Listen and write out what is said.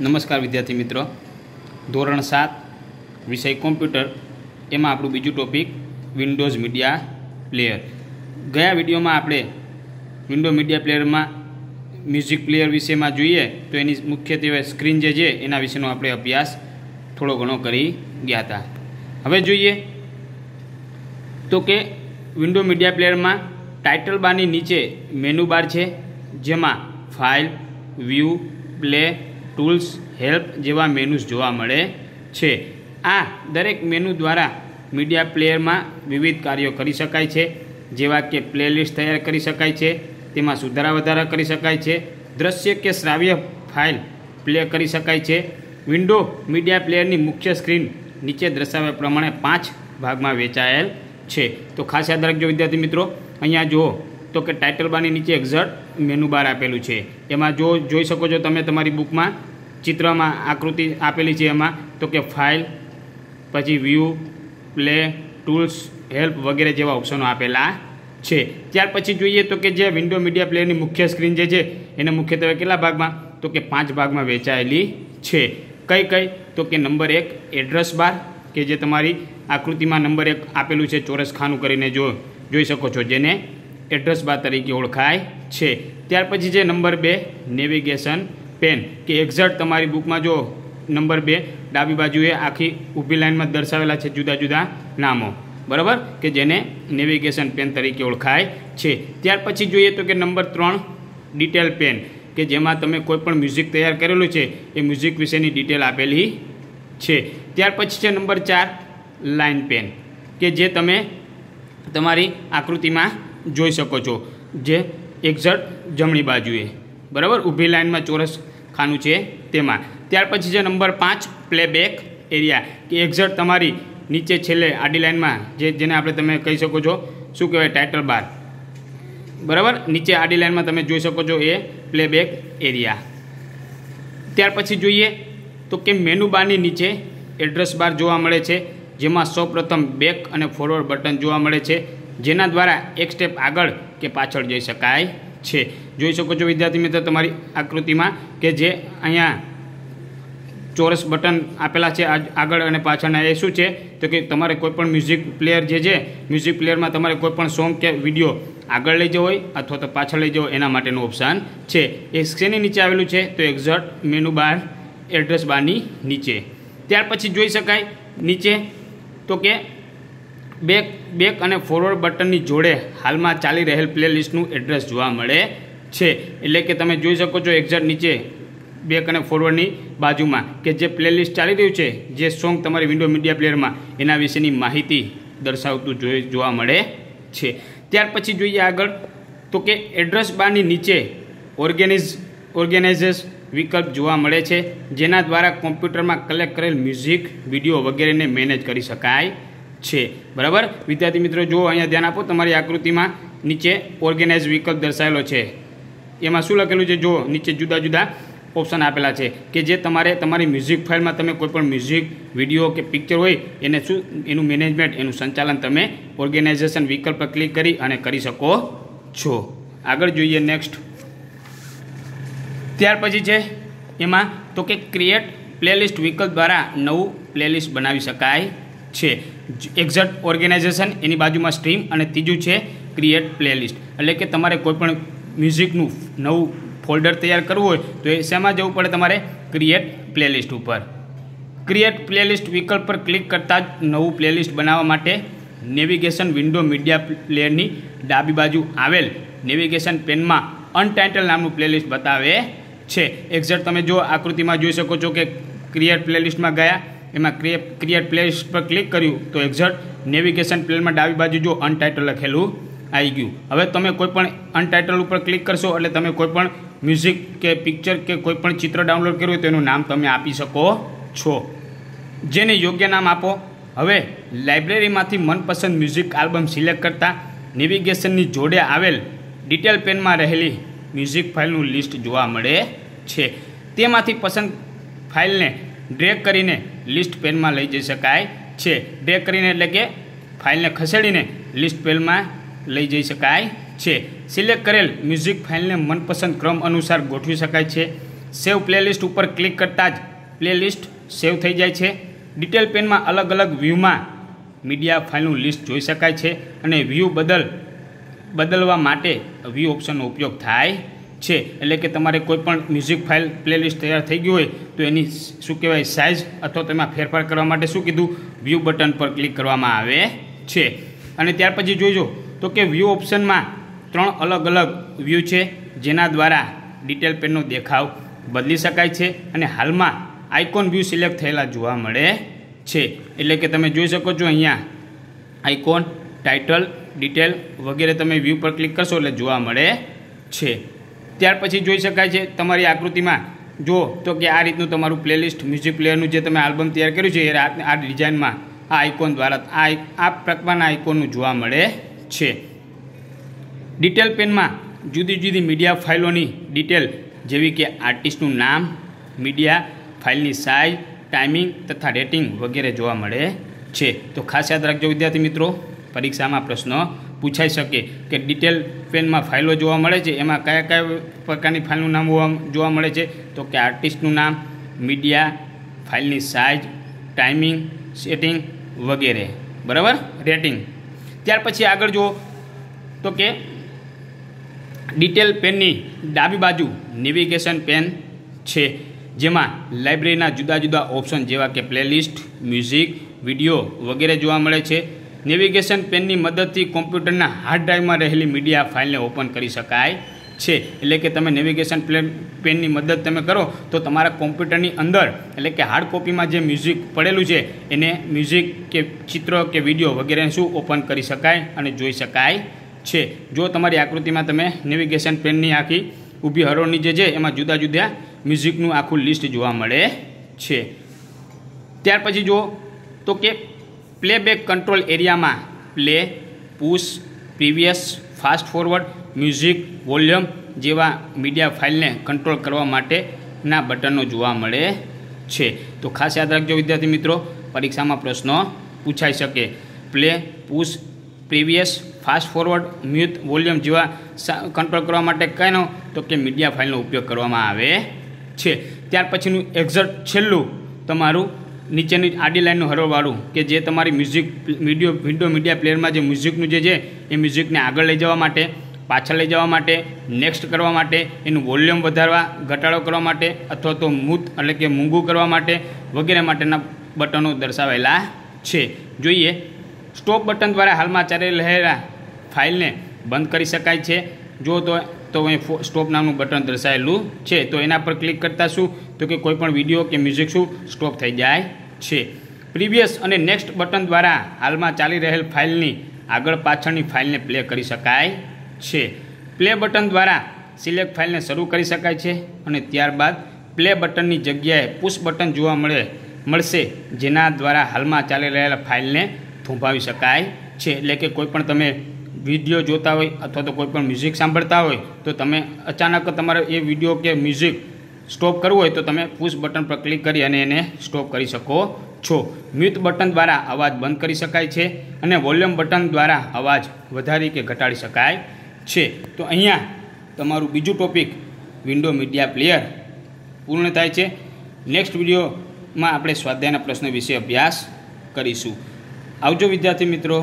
નમસ્કાર વિદ્યાર્થી મિત્રો. ધોરણ સાત, વિષય કોમ્પ્યુટર, એમાં આપણું બીજું ટોપિક, વિન્ડોઝ મીડિયા પ્લેયર. ગયા વિડીયોમાં આપણે વિન્ડો મીડિયા પ્લેયરમાં મ્યુઝિક પ્લેયર વિશેમાં જોઈએ, તો એની મુખ્યત્વે સ્ક્રીન જે છે, એના વિશેનો આપણે અભ્યાસ થોડો ઘણો કરી ગયા હતા. હવે જોઈએ તો કે વિન્ડો મીડિયા પ્લેયરમાં ટાઇટલ બારની નીચે મેનુ બાર છે, જેમાં file, view, play tools help જેવા મેનૂઝ જોવા મળે છે. આ દરેક મેનુ દ્વારા મીડિયા પ્લેયરમાં વિવિધ કાર્યો કરી શકાય છે. જેવા કે પ્લેલિસ્ટ તૈયાર કરી શકાય છે. તેમાં સુધારા વધારા કરી શકાય છે. દ્રશ્ય કે શ્રાવ્ય ફાઇલ પ્લે કરી શકાય છે. વિન્ડો મીડિયા પ્લેયરની મુખ્ય સ્ક્રીન નીચે દર્શાવ્યા પ્રમાણે પાંચ ભાગમાં વેચાયેલ છે. તો ખાસ યાદ રાખજો વિદ્યાર્થી મિત્રો, અહીંયા જુઓ. તો કે ટાઇટલ બારની નીચે એક્ઝટ મેનુ બાર આપેલું છે. એમાં જો જોઈ શકો છો તમે તમારી બુકમાં ચિત્રમાં આકૃતિ આપેલી છે એમાં, તો કે ફાઇલ પછી વ્યૂ પ્લે ટૂલ્સ હેલ્પ વગેરે જેવા ઓપ્શનો આપેલા છે. ત્યાર પછી જોઈએ તો કે જે વિન્ડો મીડિયા પ્લેયરની મુખ્ય સ્ક્રીન જે છે, એને મુખ્યત્વે કેટલા ભાગમાં? તો કે પાંચ ભાગમાં વેચાયેલી છે. કઈ કઈ? તો કે નંબર એક એડ્રેસ બાર કે જે તમારી આકૃતિમાં નંબર એક આપેલું છે ચોરસ ખાનું કરીને જો જોઈ શકો છો જેને એડ્રેસ બાર તરીકે ઓળખાય છે. ત્યાર પછી છે નંબર બે નેવિગેશન પેન કે એક્ઝેક્ટ તમારી બુકમાં જો નંબર બે ડાબી બાજુએ આખી ઊભી લાઇનમાં દર્શાવેલા છે જુદા જુદા નામો. બરાબર? કે જેને નેવિગેશન પેન તરીકે ઓળખાય છે. ત્યાર પછી જોઈએ તો કે નંબર ત્રણ ડિટેલ પેન કે જેમાં તમે કોઈપણ મ્યુઝિક તૈયાર કરેલું છે, એ મ્યુઝિક વિશેની ડિટેલ આપેલી છે. ત્યાર પછી છે નંબર ચાર લાઇન પેન કે જે તમે તમારી આકૃતિમાં જોઈ શકો છો, જે એક્ઝેક્ટ જમણી બાજુએ. બરાબર? ઊભી લાઇનમાં ચોરસ ખાનું છે તેમાં. ત્યાર પછી છે નંબર પાંચ પ્લેબેક એરિયા કે એક્ઝેક્ટ તમારી નીચે છેલ્લે આડી લાઇનમાં, જે જેને આપણે તમે કહી શકો છો, શું કહેવાય ટાઇટલ બાર બરાબર? નીચે આડી લાઇનમાં તમે જોઈ શકો છો એ પ્લેબેક એરિયા ત્યાર પછી જોઈએ, તો કે મેનુ બારની નીચે એડ્રેસ બાર જોવા મળે છે, જેમાં સૌપ્રથમ બેક અને ફોરવર્ડ બટન જોવા મળે છે. જેના દ્વારા એક સ્ટેપ આગળ કે પાછળ જઈ શકાય છે. જોઈ શકો છો વિદ્યાર્થી મિત્રો તમારી આકૃતિમાં કે જે અહીંયા ચોરસ બટન આપેલા છે આગળ અને પાછળના એ શું છે? તો કે તમારે કોઈપણ મ્યુઝિક પ્લેયર જે છે મ્યુઝિક પ્લેયરમાં તમારે કોઈપણ સોંગ કે વીડિયો આગળ લઈ જવો હોય અથવા તો પાછળ લઈ જવો એના માટેનું ઓપ્શન છે. એ શેની નીચે આવેલું છે? તો એક્ઝટ મેનુ બાર એડ્રેસ બારની નીચે. ત્યાર પછી જોઈ શકાય નીચે તો કે બેક બેક અને ફોરવર્ડ બટનની જોડે હાલમાં ચાલી રહેલ પ્લેલિસ્ટનું એડ્રેસ જોવા મળે છે. એટલે કે તમે જોઈ શકો છો એક્ઝેક્ટ નીચે બેક અને ફોરવર્ડની બાજુમાં કે જે પ્લેલિસ્ટ ચાલી રહ્યું છે, જે સોંગ તમારી વિન્ડો મીડિયા પ્લેયરમાં એના વિશેની માહિતી દર્શાવતું જોઈ, જોવા મળે છે. ત્યાર પછી જોઈએ આગળ, તો કે એડ્રેસ બારની નીચે ઓર્ગેનિઝ ઓર્ગેનાઇઝર્સ વિકલ્પ જોવા મળે છે, જેના દ્વારા કોમ્પ્યુટરમાં કલેક્ટ કરેલ મ્યુઝિક વીડિયો વગેરેને મેનેજ કરી શકાય છે. બરાબર? વિદ્યાર્થી મિત્રો, જો અહીંયા ધ્યાન આપો, તમારી આકૃતિમાં નીચે ઓર્ગેનાઇઝ વિકલ્પ દર્શાવેલો છે. એમાં શું લખેલું છે? જો નીચે જુદા જુદા ઓપ્શન આપેલા છે કે જે તમારે તમારી મ્યુઝિક ફાઇલમાં તમે કોઈપણ મ્યુઝિક વીડિયો કે પિક્ચર હોય, એને શું, એનું મેનેજમેન્ટ એનું સંચાલન તમે ઓર્ગેનાઇઝેશન વિકલ્પ ક્લિક કરી અને કરી શકો છો. આગળ જોઈએ નેક્સ્ટ ત્યાર પછી છે, એમાં તો કે ક્રિએટ પ્લેલિસ્ટ વિકલ્પ દ્વારા નવું પ્લેલિસ્ટ બનાવી શકાય છે. એક્ઝેક્ટ ઓર્ગેનાઇઝેશન એની બાજુમાં સ્ટ્રીમ અને ત્રીજું છે ક્રિએટ પ્લેલિસ્ટ. એટલે કે તમારે કોઈપણ મ્યુઝિકનું નવું ફોલ્ડર તૈયાર કરવું હોય તો એ શેમાં જવું પડે તમારે? ક્રિએટ પ્લેલિસ્ટ ઉપર. ક્રિએટ પ્લેલિસ્ટ વિકલ્પ પર ક્લિક કરતાં જ નવું પ્લેલિસ્ટ બનાવવા માટે નેવિગેશન વિન્ડો મીડિયા પ્લેયરની ડાબી બાજુ આવેલ નેવિગેશન પેનમાં અનટાઇટલ નામનું પ્લેલિસ્ટ બતાવે છે. એક્ઝેક્ટ તમે જો આકૃતિમાં જોઈ શકો છો કે ક્રિએટ પ્લેલિસ્ટમાં ગયા એમાં ક્રિએટ પ્લેલિસ્ટ પર ક્લિક કર્યું તો એક્ઝેટ નેવિગેશન પ્લેનમાં ડાબી બાજુ જો અનટાઇટલ લખેલું આવી ગયું. હવે તમે કોઈપણ અનટાઇટલ ઉપર ક્લિક કરશો એટલે તમે કોઈપણ મ્યુઝિક કે પિક્ચર કે કોઈપણ ચિત્ર ડાઉનલોડ કર્યું હોય તો એનું નામ તમે આપી શકો છો. જેને યોગ્ય નામ આપો. હવે લાઇબ્રેરીમાંથી મનપસંદ મ્યુઝિક આલ્બમ સિલેક્ટ કરતાં નેવિગેશનની જોડે આવેલ ડિટેલ પેનમાં રહેલી મ્યુઝિક ફાઇલનું લિસ્ટ જોવા મળે છે. તેમાંથી પસંદ ફાઇલને ડ્રેગ કરીને લિસ્ટ પેનમાં લઈ જઈ શકાય છે. ડ્રેગ કરીને એટલે કે ફાઇલને ખસેડીને લિસ્ટ પેનમાં લઈ જઈ શકાય છે. સિલેક્ટ કરેલ મ્યુઝિક ફાઇલને મનપસંદ ક્રમ અનુસાર ગોઠવી શકાય છે. સેવ પ્લેલિસ્ટ ઉપર ક્લિક કરતાં જ પ્લેલિસ્ટ સેવ થઈ જાય છે. ડિટેલ પેનમાં અલગ અલગ વ્યૂમાં મીડિયા ફાઇલનું લિસ્ટ જોઈ શકાય છે અને વ્યૂ બદલ બદલવા માટે વ્યૂ ઓપ્શનનો ઉપયોગ થાય છે. એટલે કે તમારે કોઈ પણ મ્યુઝિક ફાઇલ પ્લેલિસ્ટ તૈયાર થઈ ગયું હોય, તો એની શું કહેવાય સાઇઝ અથવા તેમાં ફેરફાર કરવા માટે શું કીધું? વ્યૂ બટન પર ક્લિક કરવામાં આવે છે. અને ત્યાર પછી જોઈજો તો કે વ્યૂ ઓપ્શનમાં ત્રણ અલગ અલગ વ્યૂ છે, જેના દ્વારા ડિટેલ પેનનો દેખાવ બદલી શકાય છે અને હાલમાં આઇકોન વ્યૂ સિલેક્ટ થયેલા જોવા મળે છે. એટલે કે તમે જોઈ શકો છો અહીંયા આઇકોન ટાઇટલ ડિટેલ વગેરે તમે વ્યૂ પર ક્લિક કરશો એટલે જોવા મળે છે. ત્યાર પછી જોઈ શકાય છે તમારી આકૃતિમાં. જો તો કે આ રીતનું તમારું પ્લેલિસ્ટ મ્યુઝિક પ્લેયરનું જે તમે આલ્બમ તૈયાર કર્યું છે, એ આ ડિઝાઇનમાં આ આઇકોન દ્વારા આ આ પ્રકારના આઇકોનનું જોવા મળે છે. ડિટેલ પેનમાં જુદી જુદી મીડિયા ફાઇલોની ડિટેલ જેવી કે આર્ટિસ્ટનું નામ મીડિયા ફાઇલની સાઇઝ ટાઈમિંગ તથા રેટિંગ વગેરે જોવા મળે છે. તો ખાસ યાદ રાખજો વિદ્યાર્થી મિત્રો, પરીક્ષામાં પ્રશ્નો પૂછાઈ શકે કે ડિટેલ પેનમાં ફાઇલો જોવા મળે છે? એમાં કયા કયા પ્રકારની ફાઇલનું નામ જોવા મળે છે? તો કે આર્ટિસ્ટનું નામ મીડિયા ફાઇલની સાઇઝ ટાઈમિંગ સેટિંગ વગેરે. બરાબર? રેટિંગ ત્યાર પછી આગળ જુઓ. તો કે ડિટેલ પેનની ડાબી બાજુ નેવિગેશન પેન છે. જેમાં લાઇબ્રેરીના જુદા જુદા ઓપ્શન જેવા કે પ્લેલિસ્ટ મ્યુઝિક વીડિયો વગેરે જોવા મળે છે. નેવિગેશન પેનની મદદથી કોમ્પ્યુટરના હાર્ડ ડ્રાઈવમાં રહેલી મીડિયા ફાઇલને ઓપન કરી શકાય છે. એટલે કે તમે નેવિગેશન પ્લેન, પેનની મદદ તમે કરો તો તમારા કોમ્પ્યુટરની અંદર, એટલે કે હાર્ડ કોપીમાં જે મ્યુઝિક પડેલું છે, એને મ્યુઝિક કે ચિત્ર કે વીડિયો વગેરે શું ઓપન કરી શકાય અને જોઈ શકાય છે. જો તમારી આકૃતિમાં તમે નેવિગેશન પેનની આખી ઊભી હરોળની જે છે, એમાં જુદા જુદા મ્યુઝિકનું આખું લિસ્ટ જોવા મળે છે. ત્યાર પછી જુઓ તો કે પ્લેબેક કંટ્રોલ એરિયામાં play, push, previous, fast forward, music, volume જેવા મીડિયા ફાઇલને કંટ્રોલ કરવા માટેના બટનો જોવા મળે છે. તો ખાસ યાદ રાખજો વિદ્યાર્થી મિત્રો, પરીક્ષામાં પ્રશ્નો પૂછાઈ શકે. Play, push, previous, fast forward mute volume જેવા કંટ્રોલ કરવા માટે કઈનો તો કે મીડિયા ફાઇલનો ઉપયોગ કરવામાં આવે છે. ત્યાર પછીનું એક્ઝેક્ટ છેલ્લું તમારું નીચેની આડી લાઇનનું હરોવાળું કે જે તમારી મ્યુઝિક વીડિયો વિન્ડો મીડિયા પ્લેયરમાં જે મ્યુઝિકનું જે છે, એ મ્યુઝિકને આગળ લઈ જવા માટે, પાછળ લઈ જવા માટે નેક્સ્ટ કરવા માટે, એનું વોલ્યુમ વધારવા, ઘટાડો કરવા માટે, અથવા તો મૂત એટલે કે મૂંગું કરવા માટે વગેરે માટેના બટનો દર્શાવેલા છે. જોઈએ સ્ટોપ બટન દ્વારા હાલમાં ચાલી રહેલા ફાઇલને બંધ કરી શકાય છે. જો તો તો અહીં સ્ટોપ નામનું બટન દર્શાવેલું છે. તો એના પર ક્લિક કરતા શું? તો કે કોઈપણ વીડિયો કે મ્યુઝિક શું? સ્ટોપ થઈ જાય છે. પ્રીવિયસ અને નેક્સ્ટ બટન દ્વારા હાલમાં ચાલી રહેલ ફાઇલની આગળ પાછળની ફાઇલને પ્લે કરી શકાય છે. પ્લે બટન દ્વારા સિલેક્ટ ફાઇલને શરૂ કરી શકાય છે અને ત્યારબાદ પ્લે બટનની જગ્યાએ પુશ બટન જોવા મળે, મળશે, જેના દ્વારા હાલમાં ચાલી રહેલા ફાઇલને થોંભાવી શકાય છે. એટલે કે કોઈ પણ તમે વીડિયો જોતા હોય અથવા તો કોઈ પણ મ્યુઝિક સાંભળતા હોય, તો તમે અચાનક તમારે એ વીડિયો કે મ્યુઝિક સ્ટોપ કરવું હોય તો તમે પુશ બટન પર ક્લિક કરી અને એને સ્ટોપ કરી શકો છો. મ્યુટ બટન દ્વારા અવાજ બંધ કરી શકાય છે અને વોલ્યુમ બટન દ્વારા અવાજ વધારી કે ઘટાડી શકાય છે. તો અહીંયા તમારું બીજું ટોપિક વિન્ડો મીડિયા પ્લેયર પૂર્ણ થાય છે. નેક્સ્ટ વિડીયોમાં આપણે સ્વાધ્યાયના પ્રશ્નો વિશે અભ્યાસ કરીશું. આવજો વિદ્યાર્થી મિત્રો.